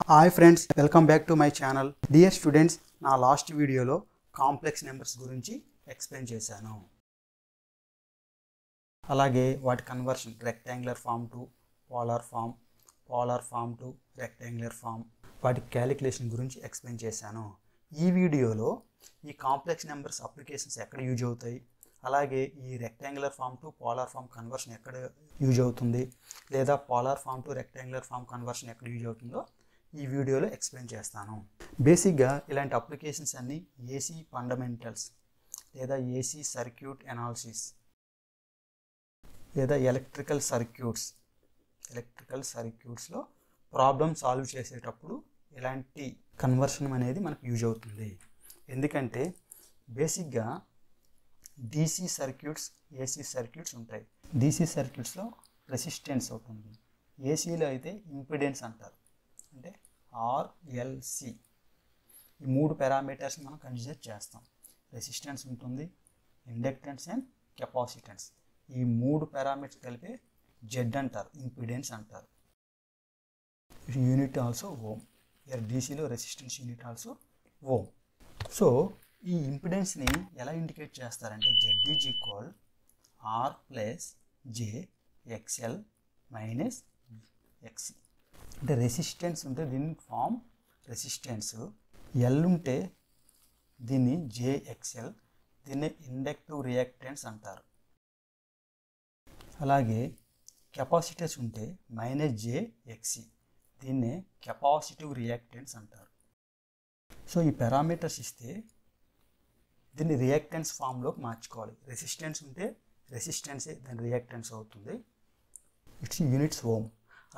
Hi friends welcome back to my channel dear students నా last వీడియోలో complex numbers గురించి explain చేశాను. అలాగే వాటి conversion rectangular form to polar form polar form to rectangular form వాటి calculation గురించి explain చేశాను. ఈ వీడియోలో ఈ కాంప్లెక్స్ నెంబర్స్ అప్లికేషన్స్ ఎక్కడ యూజ్ అవుతాయి? అలాగే ఈ rectangular form to polar form conversion ఎక్కడ యూజ్ అవుతుంది? లేదా polar form to rectangular form conversion ఎక్కడ యూజ్ అవుతుందో ఈ వీడియోలో ఎక్స్ప్లెయిన్ చేస్తాను. బేసిక్గా ఇలాంటి అప్లికేషన్స్ అన్నీ ఏసీ ఫండమెంటల్స్ లేదా ఏసీ సర్క్యూట్ ఎనాలిసిస్ లేదా ఎలక్ట్రికల్ సర్క్యూట్స్ ఎలక్ట్రికల్ సర్క్యూట్స్లో ప్రాబ్లమ్ సాల్వ్ చేసేటప్పుడు ఇలాంటి కన్వర్షన్ అనేది మనకు యూజ్ అవుతుంది. ఎందుకంటే బేసిక్గా డీసీ సర్క్యూట్స్ ఏసీ సర్క్యూట్స్ ఉంటాయి. డీసీ సర్క్యూట్స్లో రెసిస్టెన్స్ అవుతుంది ఏసీలో అయితే ఇంపిడెన్స్ అంటారు. అంటే ఆర్ఎల్సి. ఈ మూడు పారామీటర్స్ మనం కన్సిడర్ చేస్తాం. రెసిస్టెన్స్ ఉంటుంది ఇండక్టెన్స్ అండ్ కెపాసిటెన్స్ ఈ మూడు పారామీటర్స్ కలిపి జెడ్ అంటారు ఇంపిడెన్స్ అంటారు. Unit also ohm year డీసీలో resistance unit also ohm so ఈ ఇంపిడెన్స్ని ఎలా ఇండికేట్ చేస్తారంటే Z is equal R plus J XL minus XC అంటే రెసిస్టెన్స్ ఉంటే దీన్ని ఫామ్ రెసిస్టెన్స్ ఎల్ ఉంటే దీన్ని జేఎక్స్ఎల్ దీన్ని ఇండక్టివ్ రియాక్టెన్స్ అంటారు. అలాగే కెపాసిటర్స్ ఉంటే మైనస్ జే ఎక్సి దీన్నే కెపాసిటివ్ రియాక్టెన్స్ అంటారు. సో ఈ పారామీటర్స్ ఇస్తే దీన్ని రియాక్టెన్స్ ఫామ్లోకి మార్చుకోవాలి. రెసిస్టెన్స్ ఉంటే రెసిస్టెన్సే దాని రియాక్టెన్స్ అవుతుంది. ఇట్స్ యూనిట్స్ ఓమ్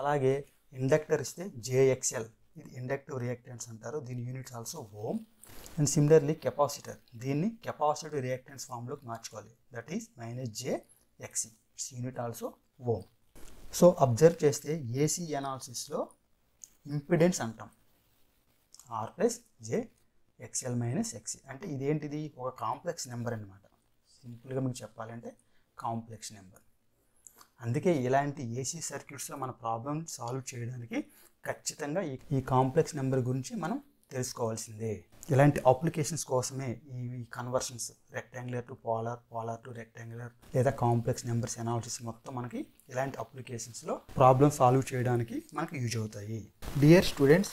అలాగే ఇండక్టర్ ఇస్తే జేఎక్స్ఎల్ ఇది ఇండక్టివ్ రియాక్టెన్స్ అంటారు. దీని units also ohm and similarly capacitor. దీన్ని కెపాసిటివ్ రియాక్టెన్స్ ఫామ్లోకి మార్చుకోవాలి. That is minus J XC its unit also ohm. So observe చేస్తే ఏసీ ఎనాలిసిస్లో ఇంపిడెన్స్ అంటాం. R plus J XL minus XC అంటే ఇదేంటిది? ఒక కాంప్లెక్స్ నెంబర్ అనమాట సింపుల్గా మీకు చెప్పాలంటే కాంప్లెక్స్ నెంబర్ అందుకే ఇలాంటి ఏసీ సర్క్యూట్స్లో మన ప్రాబ్లమ్ సాల్వ్ చేయడానికి ఖచ్చితంగా ఈ ఈ కాంప్లెక్స్ నెంబర్ గురించి మనం తెలుసుకోవాల్సిందే. ఇలాంటి అప్లికేషన్స్ కోసమే ఈ conversions rectangular to polar polar to rectangular లేదా కాంప్లెక్స్ నెంబర్స్ అనాలిసిస్ మొత్తం మనకి ఇలాంటి అప్లికేషన్స్లో ప్రాబ్లమ్ సాల్వ్ చేయడానికి మనకి యూజ్ అవుతాయి. డియర్ స్టూడెంట్స్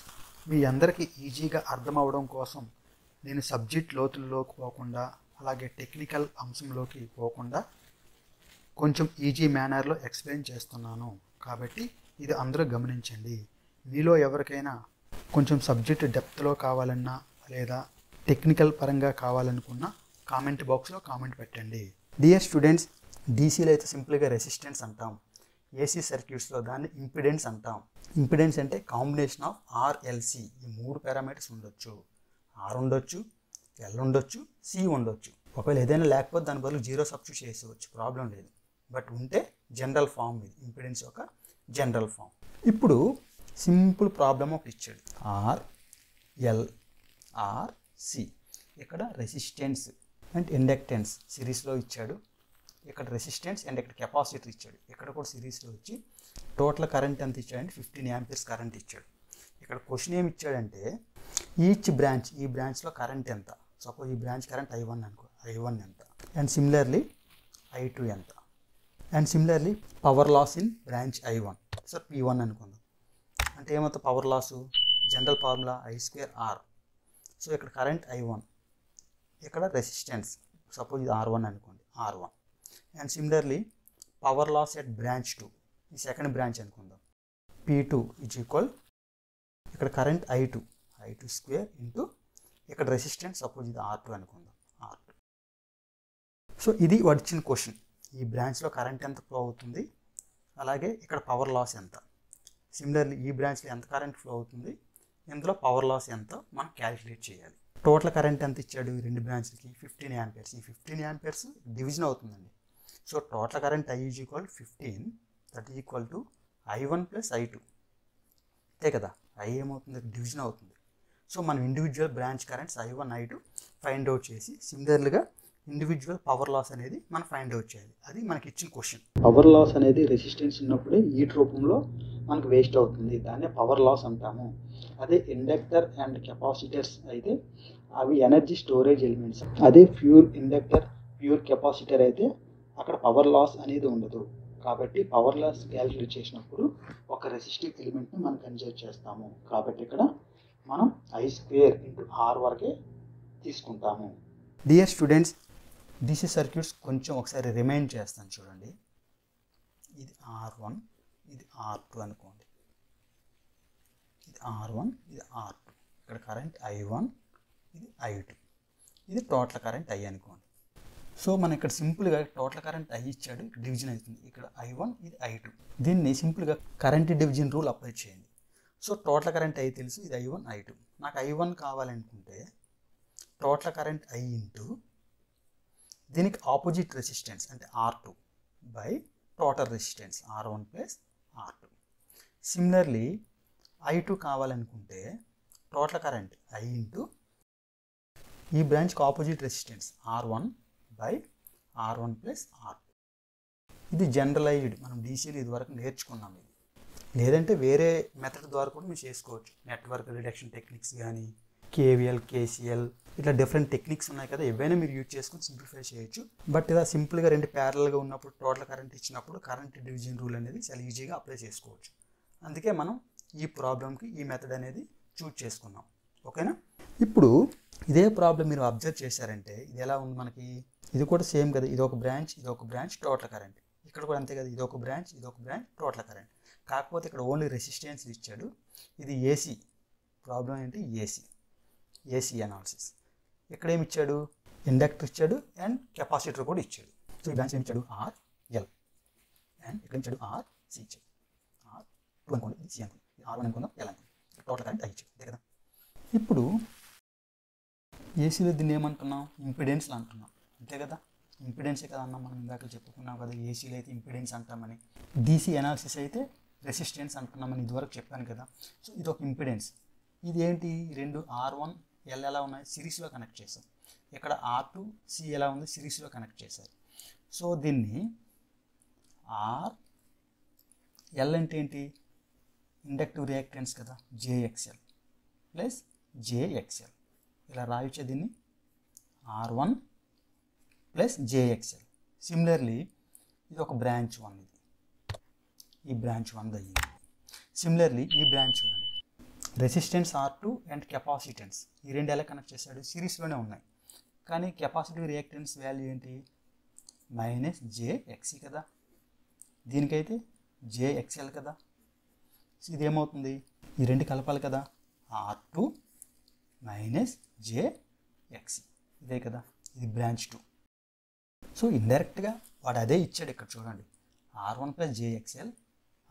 మీ అందరికీ ఈజీగా అర్థం అవడం కోసం నేను సబ్జెక్ట్ లోతుల్లోకి పోకుండా అలాగే టెక్నికల్ అంశంలోకి పోకుండా కొంచెం ఈజీ మేనర్లో ఎక్స్ప్లెయిన్ చేస్తున్నాను. కాబట్టి ఇది అందరూ గమనించండి. మీలో ఎవరికైనా కొంచెం సబ్జెక్ట్ డెప్త్లో కావాలన్నా లేదా టెక్నికల్ పరంగా కావాలనుకున్నా కామెంట్ బాక్స్లో కామెంట్ పెట్టండి. డియర్ స్టూడెంట్స్ డీసీలో అయితే సింపుల్గా రెసిస్టెన్స్ అంటాం. ఏసీ సర్క్యూట్స్లో దాన్ని ఇంపిడెన్స్ అంటాం. ఇంపిడెన్స్ అంటే కాంబినేషన్ ఆఫ్ ఆర్ఎల్సి ఈ మూడు పారామీటర్స్ ఉండొచ్చు. ఆర్ ఉండొచ్చు ఎల్ ఉండొచ్చు సి ఉండొచ్చు. ఒకవేళ ఏదైనా లేకపోతే దాని బదులు జీరో సబ్స్టిట్యూట్ చేసేవచ్చు ప్రాబ్లం లేదు. బట్ ఉంటే జనరల్ ఫామ్ ఇది ఇంపిడెన్స్ ఒక జనరల్ ఫామ్. ఇప్పుడు సింపుల్ ప్రాబ్లమ్ ఒకటి ఇచ్చాడు. ఆర్ ఎల్ ఆర్ సి ఇక్కడ రెసిస్టెన్స్ అండ్ ఇండక్టెన్స్ సిరీస్లో ఇచ్చాడు. ఇక్కడ రెసిస్టెన్స్ అండ్ ఇక్కడ కెపాసిటర్ ఇచ్చాడు. ఇక్కడ కూడా సిరీస్లో వచ్చి టోటల్ కరెంట్ ఎంత ఇచ్చాడంటే ఫిఫ్టీన్ యాంపియర్స్ కరెంట్ ఇచ్చాడు. ఇక్కడ క్వశ్చన్ ఏమి ఇచ్చాడంటే ఈచ్ బ్రాంచ్ ఈ బ్రాంచ్లో కరెంట్ ఎంత? సపోజ్ ఈ బ్రాంచ్ కరెంట్ ఐ వన్ అనుకో ఐ వన్ ఎంత? అండ్ సిమిలర్లీ ఐ టూ ఎంత? And similarly power loss in branch I one so P one అనుకుందాం. అంటే ఏమవుతుంది? Power loss general formula I square R so ఇక్కడ current I one ఇక్కడ resistance suppose ఇది R one అనుకోండి. R one and similarly power loss at branch two ఈ second branch అనుకుందాం. P two is equal ఇక్కడ current I two I two square into ఇక్కడ resistance suppose ఇది R two అనుకుందాం. R two so ఇది వచ్చిన question ఈ బ్రాంచ్లో కరెంట్ ఎంత ఫ్లో అవుతుంది? అలాగే ఇక్కడ పవర్ లాస్ ఎంత? సిమిలర్లీ ఈ బ్రాంచ్లో ఎంత కరెంట్ ఫ్లో అవుతుంది? ఇందులో పవర్ లాస్ ఎంత? మనం క్యాలిక్యులేట్ చేయాలి. టోటల్ కరెంట్ ఎంత ఇచ్చాడు ఈ రెండు బ్రాంచ్లకి ఫిఫ్టీన్ యాంపియర్స్ ఈ ఫిఫ్టీన్ యాంపియర్స్ డివిజన్ అవుతుందండి. So total current I is equal fifteen that equal to I one plus I two అంతే కదా? ఐ ఏమవుతుంది? డివిజన్ అవుతుంది. సో మనం individual branch currents I one I two find out చేసి సిమిలర్గా individual power loss అనేది మనం ఫైండ్ అవుట్ చేయాలి అది మనకి ఇచ్చిన క్వశ్చన్ పవర్ లాస్ అనేది రెసిస్టెన్స్ ఉన్నప్పుడే హీట్ రూపంలో మనకు వేస్ట్ అవుతుంది. దాన్నే పవర్ లాస్ అంటాము. అదే ఇండక్టర్ అండ్ కెపాసిటర్స్ అయితే అవి ఎనర్జీ స్టోరేజ్ ఎలిమెంట్స్ అదే ప్యూర్ ఇండక్టర్ ప్యూర్ కెపాసిటర్ అయితే అక్కడ పవర్ లాస్ అనేది ఉండదు. కాబట్టి పవర్ లాస్ క్యాలిక్యులేట్ చేసినప్పుడు ఒక రెసిస్టివ్ ఎలిమెంట్ని మనం కన్సిడర్ చేస్తాము. కాబట్టి ఇక్కడ మనం ఐ స్క్వేర్ ఇంటూ ఆర్ వరకే తీసుకుంటాము. డియర్ స్టూడెంట్స్ డిసి సర్క్యూట్స్ కొంచెం ఒకసారి రిమైండ్ చేస్తాను చూడండి. ఇది ఆర్ వన్ ఇది ఆర్ టూ అనుకోండి. ఇది ఆర్ వన్ ఇది ఆర్ టూ ఇక్కడ కరెంట్ ఐ వన్ ఇది ఐ టూ ఇది టోటల్ కరెంట్ ఐ అనుకోండి. సో మనం ఇక్కడ సింపుల్గా టోటల్ కరెంట్ ఐ ఇచ్చాడు డివిజన్ అవుతుంది. ఇక్కడ ఐ వన్ ఇది ఐ టూ దీన్ని సింపుల్గా కరెంట్ డివిజన్ రూల్ అప్లై చేయండి. సో టోటల్ కరెంట్ ఐ తెలుసు ఇది ఐ వన్ ఐ టూ నాకు ఐ వన్ కావాలనుకుంటే టోటల్ కరెంట్ ఐ ఇంటూ దీనికి ఆపోజిట్ రెసిస్టెన్స్ అంటే R two by total resistance R one plus R two similarly I two కావాలనుకుంటే total current I into ఈ బ్రాంచ్కి opposite resistance R one by R one plus R two ఇది generalized మనం డీసీలు ఇదివరకు నేర్చుకున్నాం ఇది. లేదంటే వేరే మెథడ్ ద్వారా కూడా మీరు చేసుకోవచ్చు. నెట్వర్క్ రిడక్షన్ టెక్నిక్స్ కానీ కేవీఎల్ కేసీఎల్ ఇట్లా డిఫరెంట్ టెక్నిక్స్ ఉన్నాయి కదా ఏవైనా మీరు యూజ్ చేసుకొని సింప్లిఫై చేయొచ్చు. బట్ ఇలా సింపుల్గా రెండు ప్యారల్గా ఉన్నప్పుడు టోటల్ కరెంట్ ఇచ్చినప్పుడు కరెంట్ డివిజన్ రూల్ అనేది చాలా ఈజీగా అప్లై చేసుకోవచ్చు. అందుకే మనం ఈ ప్రాబ్లంకి ఈ మెథడ్ అనేది చూజ్ చేసుకున్నాం. ఓకేనా ఇప్పుడు ఇదే ప్రాబ్లం మీరు అబ్జర్వ్ చేశారంటే ఇది ఎలా ఉంది మనకి? ఇది కూడా సేమ్ కదా ఇది ఒక బ్రాంచ్ ఇది ఒక బ్రాంచ్ టోటల్ కరెంట్ ఇక్కడ కూడా అంతే కదా ఇది ఒక బ్రాంచ్ ఇది ఒక బ్రాంచ్ టోటల్ కరెంట్ కాకపోతే ఇక్కడ ఓన్లీ రెసిస్టెన్స్ ఇచ్చాడు. ఇది ఏసీ ప్రాబ్లం ఏంటి? ఏసీ ఏసీ అనాలిసిస్ ఇక్కడ ఏమి ఇచ్చాడు ఇండక్టర్ ఇచ్చాడు అండ్ కెపాసిటర్ కూడా ఇచ్చాడు. సో ఈ బ్రాంచ్ ఏమి ఇచ్చాడు ఆర్ ఎల్ అండ్ ఇక్కడ ఇచ్చాడు ఆర్ సి ఇచ్చాడు. ఆర్ టూ అనుకోండి. సి అనుకోండి. ఆర్ వన్ అనుకుందాం ఎల్ అనుకోండి టోటల్ కరెంట్ ఐ ఇచ్చాడు. అంతే కదా? ఇప్పుడు ఏసీలో దీన్ని ఏమంటున్నాం ఇంపిడెన్స్లు అంటున్నాం అంతే కదా? ఇంపిడెన్సే కదా అన్నాం మనం ఇందాక చెప్పుకున్నాం కదా ఏసీలో అయితే ఇంపిడెన్స్ అంటామని. డీసీ అనాలిసిస్ అయితే రెసిస్టెన్స్ అంటున్నామని ఇదివరకు చెప్పాను కదా. సో ఇది ఒక ఇంపిడెన్స్ ఇది ఏంటి? రెండు ఆర్ వన్ ఎల్ ఎలా ఉన్నాయి? సిరీస్లో కనెక్ట్ చేశారు ఇక్కడ ఆర్ టూ సి ఎలా ఉంది? సిరీస్లో కనెక్ట్ చేశారు. సో దీన్ని ఆర్ ఎల్ అంటే ఏంటి? ఇండక్టివ్ రియాక్టెన్స్ కదా. JXL plus j X L ఇలా రాయొచ్చే దీన్ని? R one plus j X L similarly ఇది ఒక బ్రాంచ్ వన్ ఇది. ఈ బ్రాంచ్ వన్ అయ్యింది. సిమిలర్లీ ఈ branch one resistance R two and capacitance ఈ రెండు ఎలా కనెక్ట్ చేశాడు? సిరీస్లోనే ఉన్నాయి. కానీ కెపాసిటివ్ రియాక్టెన్స్ వాల్యూ ఏంటి? మైనస్ జేఎక్సీ కదా. దీనికైతే జేఎక్స్ఎల్ కదా. ఇది ఏమవుతుంది? ఈ రెండు కలపాలి కదా. ఆర్ టూ మైనస్ జేఎక్సీ ఇదే కదా. ఇది బ్రాంచ్ టూ సో ఇండైరెక్ట్గా వాడు అదే ఇచ్చాడు ఇక్కడ చూడండి. R one plus j X L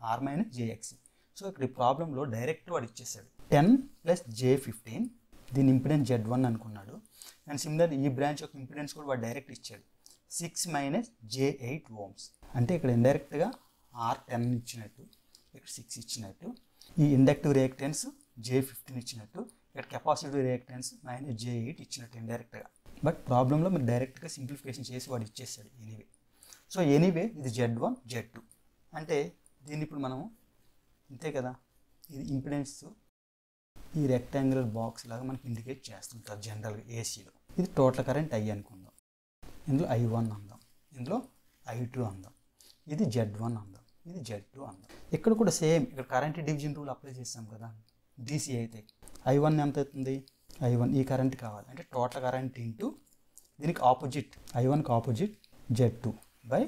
R minus j X C so ఇక్కడ ఈ ప్రాబ్లంలో డైరెక్ట్ వాడు ఇచ్చేసాడు. టెన్ ప్లస్ జే ఫిఫ్టీన్ దీని ఇంపిడెన్స్ జెడ్ వన్ అనుకున్నాడు. అండ్ సిమిలర్ ఈ బ్రాంచ్ యొక్క ఇంపిడెన్స్ కూడా వాడు డైరెక్ట్ ఇచ్చాడు. Six minus j eight ohms. అంటే ఇక్కడ ఇండైరెక్ట్గా ఆర్ టెన్ ఇచ్చినట్టు ఇక్కడ సిక్స్ ఇచ్చినట్టు ఈ ఇండక్టివ్ రియాక్టెన్స్ జే ఫిఫ్టీన్ ఇచ్చినట్టు ఇక్కడ capacitive reactance minus j eight ఇచ్చినట్టు ఇండైరెక్ట్గా బట్ ప్రాబ్లంలో మీరు డైరెక్ట్గా సింప్లిఫికేషన్ చేసి వాడు ఇచ్చేసాడు ఎనీవే. సో ఎనీవే ఇది జెడ్ వన్ జెడ్ టూ. అంటే దీన్ని ఇప్పుడు మనము అంతే కదా? ఇది ఇంపిడెన్స్ ఈ రెక్టాంగులర్ బాక్స్ లాగా మనకి ఇండికేట్ చేస్తుంటారు జనరల్గా ఏసీలో ఇది టోటల్ కరెంట్ ఐ అనుకుందాం. ఇందులో ఐ వన్ అందాం. ఇందులో ఐ టూ అందాం. ఇది జెడ్ వన్ అందాం. ఇది జెడ్ టూ అందాం. ఇక్కడ కూడా సేమ్ ఇక్కడ కరెంట్ డివిజన్ రూల్ అప్లై చేస్తాం కదా. డీసీ అయితే ఐ వన్ ఎంత అవుతుంది? ఐ వన్ ఈ కరెంట్ కావాలి. అంటే టోటల్ కరెంట్ ఇంటూ దీనికి ఆపోజిట్ ఐ వన్కి opposite Z two by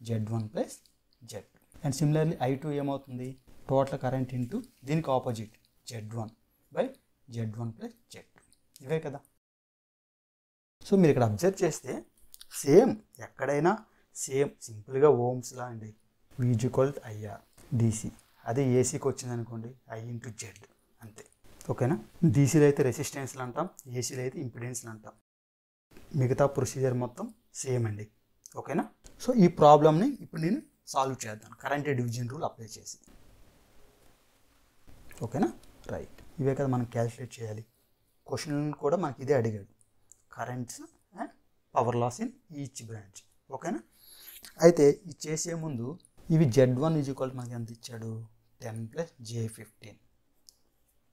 Z one plus Z two and similarly I two ఏమవుతుంది? టోటల్ కరెంట్ ఇంటూ దీనికి opposite Z one by Z one plus Z two ఇవే కదా. So మీరు ఇక్కడ observe చేస్తే same ఎక్కడైనా సేమ్ సింపుల్గా ఓమ్స్లా అండి వీజుకల్ ఐఆర్ డీసీ అదే ఏసీకి వచ్చింది అనుకోండి ఐ ఇంటూ జెడ్ అంతే. ఓకేనా డీసీలో అయితే రెసిస్టెన్స్లు అంటాం ఏసీలు అయితే ఇంపిడెన్స్లు అంటాం. మిగతా ప్రొసీజర్ మొత్తం సేమ్ అండి. ఓకేనా సో ఈ ప్రాబ్లమ్ని ఇప్పుడు నేను సాల్వ్ చేద్దాను కరెంట్ డివిజన్ రూల్ అప్లై చేసి. ఓకేనా? రైట్. ఇవే కదా మనం క్యాలిక్యులేట్ చేయాలి. క్వశ్చన్ కూడా మనకి ఇదే అడిగాడు. Currents and power loss in each branch. ఓకేనా? అయితే ఇది చేసే ముందు ఇవి జెడ్ వన్ ఈజ్ ఈక్వల్ మనకి ఎంత ఇచ్చాడు? టెన్ ప్లస్ జే ఫిఫ్టీన్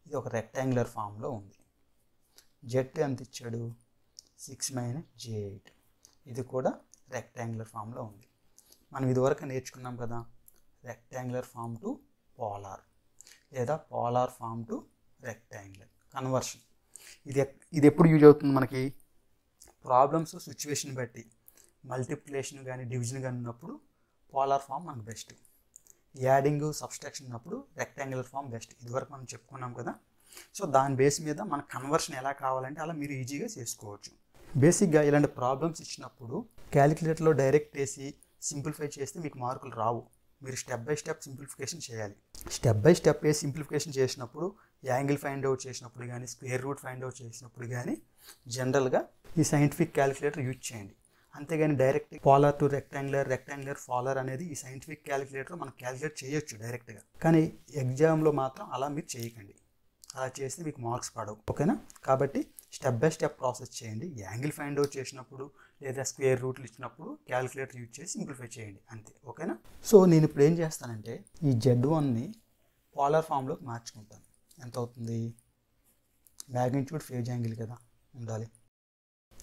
ఇది ఒక రెక్టాంగులర్ ఫామ్లో ఉంది. జెడ్ ఎంత ఇచ్చాడు? సిక్స్ మైనస్ జే ఎయిట్ ఇది కూడా రెక్టాంగులర్ ఫామ్లో ఉంది. మనం ఇదివరకు నేర్చుకున్నాం కదా? రెక్టాంగులర్ ఫామ్ టు పోలార్ లేదా polar form to rectangular conversion. ఇది ఇది ఎప్పుడు యూజ్ అవుతుంది మనకి? ప్రాబ్లమ్స్ సిచ్యువేషన్ బట్టి. మల్టిప్లికేషన్ కానీ డివిజన్ కానీ ఉన్నప్పుడు పోలార్ ఫామ్ మనకు బెస్ట్. యాడింగ్ సబ్స్ట్రాక్షన్ ఉన్నప్పుడు రెక్టాంగులర్ ఫామ్ బెస్ట్. ఇదివరకు మనం చెప్పుకున్నాం కదా. సో దాని బేస్ మీద మన కన్వర్షన్ ఎలా కావాలంటే అలా మీరు ఈజీగా చేసుకోవచ్చు. బేసిక్గా ఇలాంటి ప్రాబ్లమ్స్ ఇచ్చినప్పుడు క్యాలిక్యులేటర్లో డైరెక్ట్ వేసి సింప్లిఫై చేస్తే మీకు మార్కులు రావు. మీరు స్టెప్ బై స్టెప్ సింప్లిఫికేషన్ చేయాలి. స్టెప్ బై స్టెప్ ఏ సింప్లిఫికేషన్ చేసినప్పుడు యాంగిల్ ఫైండ్ అవుట్ చేసినప్పుడు కానీ స్క్వేర్ రూట్ ఫైండ్ అవుట్ చేసినప్పుడు కానీ జనరల్గా ఈ సైంటిఫిక్ క్యాలిక్యులేటర్ యూజ్ చేయండి. అంతేగాని direct polar to rectangular rectangular polar అనేది ఈ సైంటిఫిక్ క్యాలిక్యులేటర్ మనం క్యాలిక్యులేట్ చేయొచ్చు డైరెక్ట్గా కానీ ఎగ్జామ్లో మాత్రం అలా మీరు చేయకండి. అలా చేస్తే మీకు మార్క్స్ పడవు. ఓకేనా? కాబట్టి స్టెప్ బై స్టెప్ ప్రాసెస్ చేయండి. యాంగిల్ ఫైండ్ అవుట్ చేసినప్పుడు లేదా స్క్వేర్ రూట్లు ఇచ్చినప్పుడు క్యాలిక్యులేటర్ యూజ్ చేసి సింప్లిఫై చేయండి. అంతే. ఓకేనా? సో నేను ఇప్పుడు ఏం చేస్తానంటే ఈ జెడ్ వన్ని పాలర్ ఫామ్లోకి మార్చుకుంటాను. ఎంత అవుతుంది? మ్యాగ్నిట్యూడ్ ఫేజ్ యాంగిల్ కదా ఉండాలి.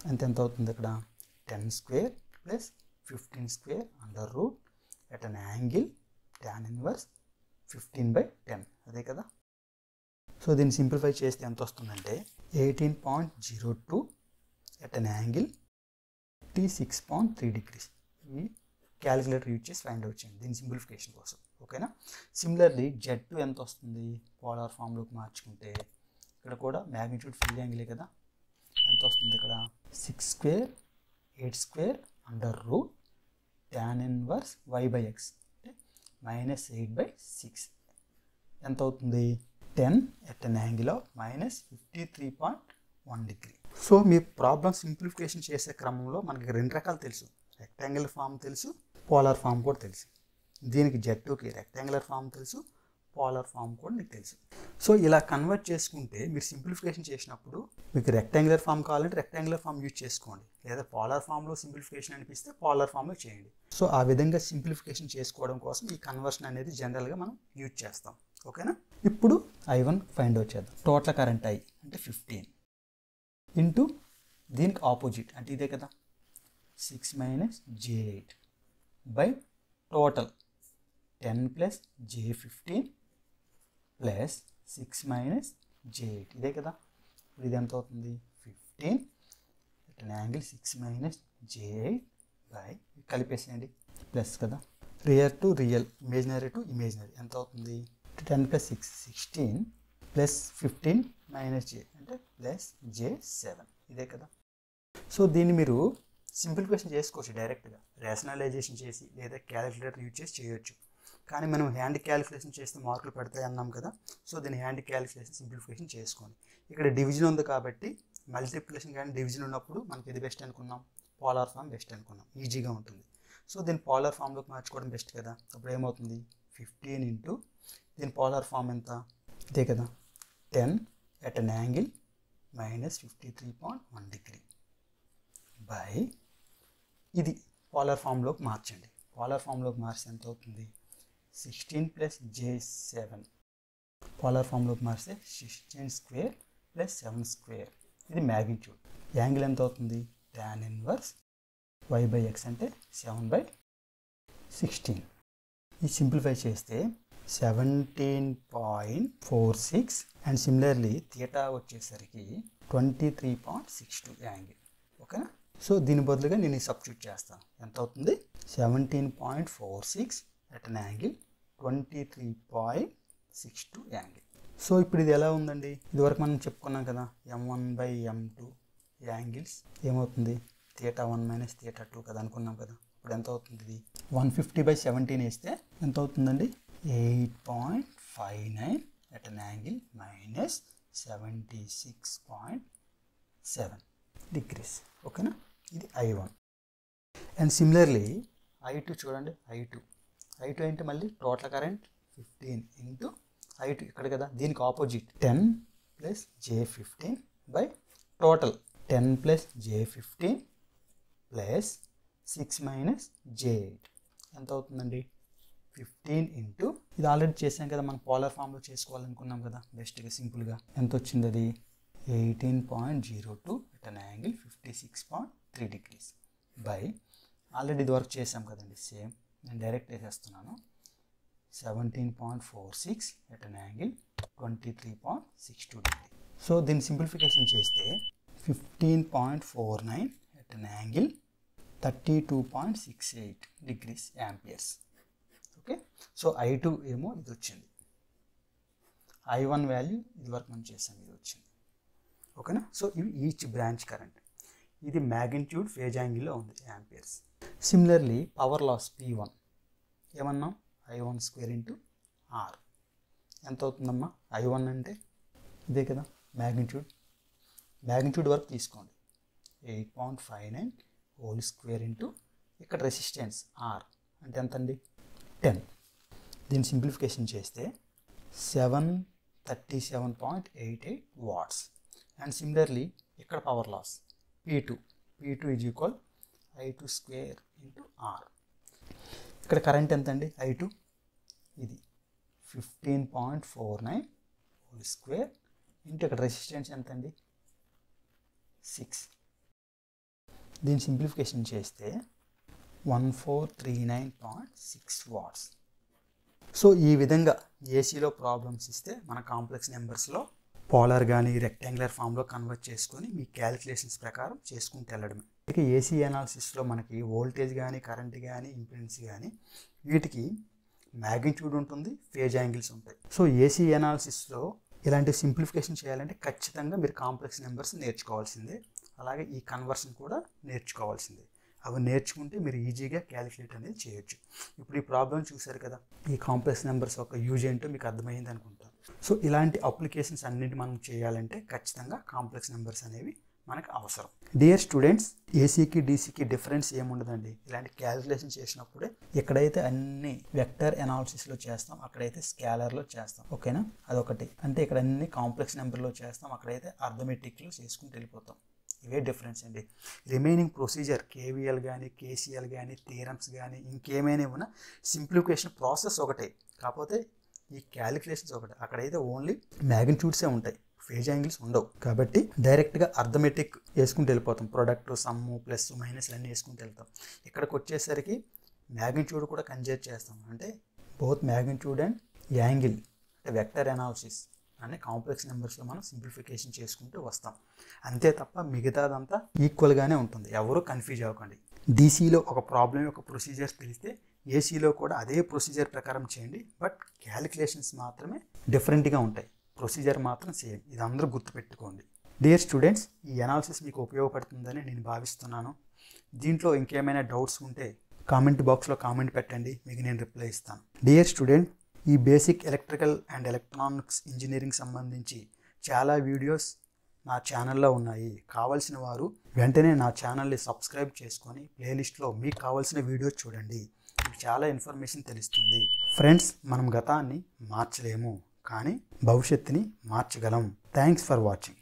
అంత ఎంత అవుతుంది ఇక్కడ ten square plus fifteen square under root at an angle tan inverse fifteen by ten. అదే కదా? సో దీన్ని సింప్లిఫై చేస్తే ఎంత వస్తుందంటే eighteen point zero two at an angle T six point three degrees ఇవి క్యాలిక్యులేటర్ యూజ్ చేసి find out చేయండి. దీని సింప్లిఫికేషన్ కోసం. ఓకేనా సిమిలర్లీ జెడ్ టూ ఎంత వస్తుంది? పోలార్ ఫామ్లోకి మార్చుకుంటే ఇక్కడ కూడా మ్యాగ్నిట్యూడ్ ఫుల్ యాంగిలే కదా? ఎంత వస్తుంది ఇక్కడ? Six square eight square under root tan inverse Y by X అంటే మైనస్ ఎయిట్ బై సిక్స్ ఎంత అవుతుంది? Ten at an angle of minus fifty three point one degree so me problem simplification చేసే క్రమంలో మనకి రెండు రకాలు తెలుసు. రెక్టాంగిల్ ఫామ్ తెలుసు పోలార్ ఫామ్ కూడా తెలుసు. దీనికి జట్టుకి రెక్టాంగులర్ ఫామ్ తెలుసు పోలార్ ఫామ్ కూడా మీకు తెలుసు. సో ఇలా కన్వర్ట్ చేసుకుంటే మీరు సింప్లిఫికేషన్ చేసినప్పుడు మీకు రెక్టాంగులర్ ఫామ్ కావాలంటే రెక్టాంగులర్ ఫామ్ యూజ్ చేసుకోండి. లేదా పోలార్ ఫామ్లో సింప్లిఫికేషన్ అనిపిస్తే పోలార్ ఫామ్లో చేయండి. సో ఆ విధంగా సింప్లిఫికేషన్ చేసుకోవడం కోసం ఈ కన్వర్షన్ అనేది జనరల్గా మనం యూజ్ చేస్తాం. ఓకేనా? ఇప్పుడు ఐ వన్ ఫైండ్ అవుట్ చేద్దాం. టోటల్ కరెంట్ ఐ అంటే ఫిఫ్టీన్ ఇంటూ దీనికి ఆపోజిట్ అంటే ఇదే కదా. Six minus j eight by total ten plus j fifteen plus six minus j eight ఇదే కదా. ఇప్పుడు ఇది ఎంత అవుతుంది fifteen angle six minus j eight by కలిపేసేయండి. Plus కదా. Real to real imaginary to imaginary ఎంత అవుతుంది ten plus six sixteen plus fifteen minus j అంటే ప్లస్ జే సెవెన్ ఇదే కదా. సో దీన్ని మీరు సింప్లిఫికేషన్ చేసుకోవచ్చు డైరెక్ట్గా రేషనలైజేషన్ చేసి లేదా క్యాలిక్యులేటర్ యూజ్ చేసి చేయొచ్చు. కానీ మనం హ్యాండ్ క్యాలిక్యులేషన్ చేస్తే మార్కులు పెడతాయి అన్నాం కదా. సో దీన్ని హ్యాండ్ క్యాలిక్యులేషన్ సింప్లిఫికేషన్ చేసుకోండి. ఇక్కడ డివిజన్ ఉంది కాబట్టి మల్టిప్లికేషన్ కానీ డివిజన్ ఉన్నప్పుడు మనకి ఇది బెస్ట్ అనుకున్నాం. పోలార్ ఫామ్ బెస్ట్ అనుకున్నాం. ఈజీగా ఉంటుంది. సో దీన్ని పోలార్ ఫామ్లోకి మార్చుకోవడం బెస్ట్ కదా. అప్పుడు ఏమవుతుంది? ఫిఫ్టీన్ ఇంటూ దీని పోలార్ ఫామ్ ఎంత? ఇదే కదా. Ten at an angle minus fifty three point one degree by ఇది పోలార్ ఫామ్లోకి మార్చండి. పోలార్ ఫామ్లోకి మార్చి ఎంత అవుతుంది? Sixteen plus j seven polar ఫామ్లోకి మార్చితే sixteen square plus seven square ఇది మ్యాగ్నిట్యూడ్ యాంగిల్ ఎంత అవుతుంది? Tan inverse Y by X అంటే సెవెన్ బై సిక్స్టీన్ ఇది సింప్లిఫై చేస్తే seventeen point four six and similarly theta వచ్చేసరికి twenty three point six two angle ఓకేనా so దీని బదులుగా నేను సబ్స్టిట్యూట్ చేస్తాను ఎంత అవుతుంది? Seventeen point four six at an angle twenty three point six two angle so ఇప్పుడు ఇది ఎలా ఉందండి? ఇదివరకు మనం చెప్పుకున్నాం కదా M one by M two angles ఏమవుతుంది? Theta one minus theta two కదా అనుకున్నాం కదా. ఇప్పుడు ఎంత అవుతుంది ఇది? వన్ ఫిఫ్టీ బై సెవెంటీన్ వేస్తే ఎంత అవుతుందండి eight point five nine at an angle minus seventy six point seven degrees. ఓకేనా? ఇది I one. And similarly I two చూడండి ఐ టూ. ఐ టూ అంటే మళ్ళీ total current fifteen into I two. ఇక్కడ కదా దీనికి opposite. Ten plus j fifteen by total. Ten plus j fifteen plus six minus j eight. ఎంత అవుతుందండి fifteen into ఇది already చేసాం కదా మనం పోలార్ ఫామ్లో చేసుకోవాలనుకున్నాం కదా బెస్ట్గా సింపుల్గా. ఎంత వచ్చింది అది eighteen point zero two at an angle fifty six point three degrees by already ఇది వర్క్ చేసాం కదండి సేమ్. నేను డైరెక్ట్ వేసేస్తున్నాను. Seventeen point four six at an angle twenty three point six two degree. So దీన్ని simplification చేస్తే fifteen point four nine at an angle thirty two point six eight degrees amperes. Okay? So I two ఏమో ఇది వచ్చింది. I one value ఇది వరకు మనం చేసాం ఇది వచ్చింది. ఓకేనా? సో ఇవి ఈచ్ బ్రాంచ్ కరెంట్. ఇది మ్యాగ్నిట్యూడ్ ఫేజ్ యాంగిల్లో ఉంది amperes. Similarly power loss P one ఏమన్నాం? I one square into R. ఎంత అవుతుందమ్మా? ఐ వన్ అంటే ఇదే కదా మ్యాగ్నిట్యూడ్ మ్యాగ్నిట్యూడ్ వరకు తీసుకోండి. Eight point five nine whole square into ఇక్కడ రెసిస్టెన్స్ ఆర్. అంటే ఎంత అండి టెన్. దీన్ని సింప్లిఫికేషన్ చేస్తే seven thirty seven point eight eight watts. And similarly ఇక్కడ power loss P two. P two is equal I two square into R. ఇక్కడ current ఎంత అండి ఐ టూ. ఇది fifteen point four nine whole square into ఇక్కడ resistance ఎంత అండి six. దీని simplification చేస్తే one four three nine point six watts. So ఈ విధంగా ఏసీలో ప్రాబ్లమ్స్ ఇస్తే మన కాంప్లెక్స్ నెంబర్స్లో పోలార్ కానీ రెక్టాంగులర్ ఫామ్లో కన్వర్ట్ చేసుకొని మీ క్యాలిక్యులేషన్స్ ప్రకారం చేసుకుంటూ వెళ్ళడమే. ఇక ఏసీ అనాలిసిస్లో మనకి వోల్టేజ్ కానీ కరెంట్ కానీ ఇంపిడెన్స్ కానీ వీటికి మ్యాగ్నిట్యూడ్ ఉంటుంది ఫేజ్ యాంగిల్స్ ఉంటాయి. సో ఏసీ అనాలిసిస్లో ఇలాంటి సింప్లిఫికేషన్ చేయాలంటే ఖచ్చితంగా మీరు కాంప్లెక్స్ నెంబర్స్ నేర్చుకోవాల్సిందే. అలాగే ఈ కన్వర్షన్ కూడా నేర్చుకోవాల్సిందే. అవి నేర్చుకుంటే మీరు ఈజీగా క్యాలిక్యులేట్ అనేది చేయొచ్చు. ఇప్పుడు ఈ ప్రాబ్లం చూశారు కదా ఈ కాంప్లెక్స్ నెంబర్స్ యొక్క యూజ్ ఏంటో మీకు అర్థమైంది అనుకుంటాను సో ఇలాంటి అప్లికేషన్స్ అన్నిటి మనం చేయాలంటే ఖచ్చితంగా కాంప్లెక్స్ నెంబర్స్ అనేవి మనకు అవసరం. డియర్ స్టూడెంట్స్ ఏసీకి డీసీకి డిఫరెన్స్ ఏముండదండి? ఇలాంటి క్యాలిక్యులేషన్ చేసినప్పుడే ఎక్కడైతే అన్ని వెక్టర్ అనాలిసిస్లో చేస్తాం అక్కడైతే స్కాలర్లో చేస్తాం. ఓకేనా అదొకటి. అంటే ఇక్కడ అన్ని కాంప్లెక్స్ నెంబర్లో చేస్తాం అక్కడైతే అర్థమెటిక్లో చేసుకుంటూ వెళ్ళిపోతాం. ఇవే డిఫరెన్స్ అండి. రిమైనింగ్ ప్రొసీజర్ కేవీఎల్ కానీ కేసీఎల్ కానీ థీరమ్స్ కానీ ఇంకేమైనా ఉన్నా సింప్లిఫికేషన్ ప్రాసెస్ ఒకటే. కాకపోతే ఈ క్యాలిక్యులేషన్స్ ఒకటి. అక్కడైతే ఓన్లీ మ్యాగ్నిట్యూడ్సే ఉంటాయి. ఫేజ్ యాంగిల్స్ ఉండవు. కాబట్టి డైరెక్ట్గా అర్థమెటిక్ వేసుకుంటూ వెళ్ళిపోతాం. ప్రొడక్ట్ సమ్ము ప్లస్ మైనస్ అన్నీ వేసుకుంటూ వెళ్తాం. ఇక్కడికి వచ్చేసరికి మ్యాగ్నిట్యూడ్ కూడా కన్జర్ట్ చేస్తాం. అంటే బోత్ మ్యాగ్నిట్యూడ్ అండ్ యాంగిల్ అంటే వెక్టర్ అనాలిసిస్ అనే కాంప్లెక్స్ నెంబర్స్లో మనం సింప్లిఫికేషన్ చేసుకుంటూ వస్తాం. అంతే తప్ప మిగతాదంతా ఈక్వల్గానే ఉంటుంది. ఎవరు కన్ఫ్యూజ్ అవ్వకండి. డీసీలో ఒక ప్రాబ్లం యొక్క ప్రొసీజర్స్ తెలిస్తే ఏసీలో కూడా అదే ప్రొసీజర్ ప్రకారం చేయండి. బట్ క్యాలిక్యులేషన్స్ మాత్రమే డిఫరెంట్గా ఉంటాయి. ప్రొసీజర్ మాత్రం సేమ్. ఇది అందరూ గుర్తుపెట్టుకోండి. డియర్ స్టూడెంట్స్ ఈ అనాలిసిస్ మీకు ఉపయోగపడుతుందని నేను భావిస్తున్నాను. దీంట్లో ఇంకేమైనా డౌట్స్ ఉంటే కామెంట్ బాక్స్లో కామెంట్ పెట్టండి. మీకు నేను రిప్లై ఇస్తాను. డియర్ స్టూడెంట్ ఈ basic electrical and electronics engineering సంబంధించి చాలా వీడియోస్ నా ఛానల్లో ఉన్నాయి. కావలసిన వారు వెంటనే నా ఛానల్ని సబ్స్క్రైబ్ చేసుకొని ప్లేలిస్ట్లో మీకు కావాల్సిన వీడియోస్ చూడండి. మీకు చాలా ఇన్ఫర్మేషన్ తెలుస్తుంది. ఫ్రెండ్స్ మనం గతాన్ని మార్చలేము. కానీ భవిష్యత్తుని మార్చగలం. Thanks for watching